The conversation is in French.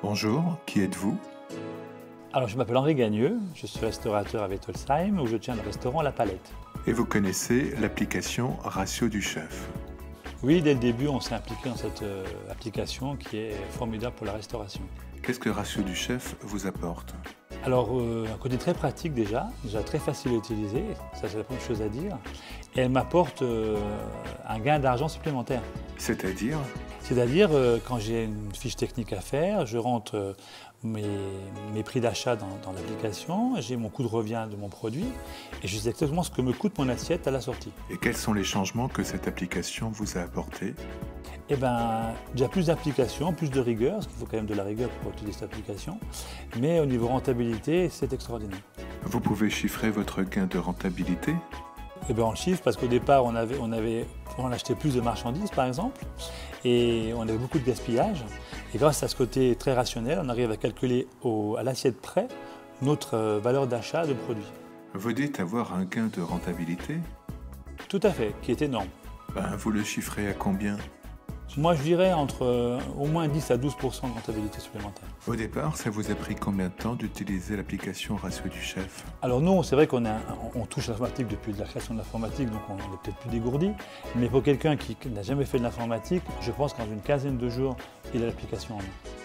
Bonjour, qui êtes-vous? Alors, je m'appelle Henri Gagneux, je suis restaurateur à Wettolsheim où je tiens le restaurant La Palette. Et vous connaissez l'application Ratio du Chef? Oui, dès le début, on s'est impliqué dans cette euh, application qui est formidable pour la restauration. Qu'est-ce que Ratio du Chef vous apporte? Alors, euh, un côté très pratique déjà, déjà très facile à utiliser, ça c'est la première chose à dire, et elle m'apporte euh, un gain d'argent supplémentaire. C'est-à-dire? C'est-à-dire, euh, quand j'ai une fiche technique à faire, je rentre euh, mes, mes prix d'achat dans, dans l'application, j'ai mon coût de revient de mon produit, et je sais exactement ce que me coûte mon assiette à la sortie. Et quels sont les changements que cette application vous a apportés? Eh bien, a plus d'applications, plus de rigueur, parce qu'il faut quand même de la rigueur pour utiliser cette application, mais au niveau rentabilité, c'est extraordinaire. Vous pouvez chiffrer votre gain de rentabilité? Eh bien, on le chiffre parce qu'au départ, on, avait, on, avait, on achetait plus de marchandises, par exemple, et on avait beaucoup de gaspillage. Et grâce à ce côté très rationnel, on arrive à calculer au- à l'assiette près notre euh, valeur d'achat de produits. Vous dites avoir un gain de rentabilité? Tout à fait, qui est énorme. ben, Vous le chiffrez à combien? Moi, je dirais entre euh, au moins 10 à 12% de rentabilité supplémentaire. Au départ, ça vous a pris combien de temps d'utiliser l'application Ratio du Chef? Alors nous, c'est vrai qu'on on touche l'informatique depuis la création de l'informatique, donc on est peut-être plus dégourdi. Mais pour quelqu'un qui n'a jamais fait de l'informatique, je pense qu'en une quinzaine de jours, il a l'application en main.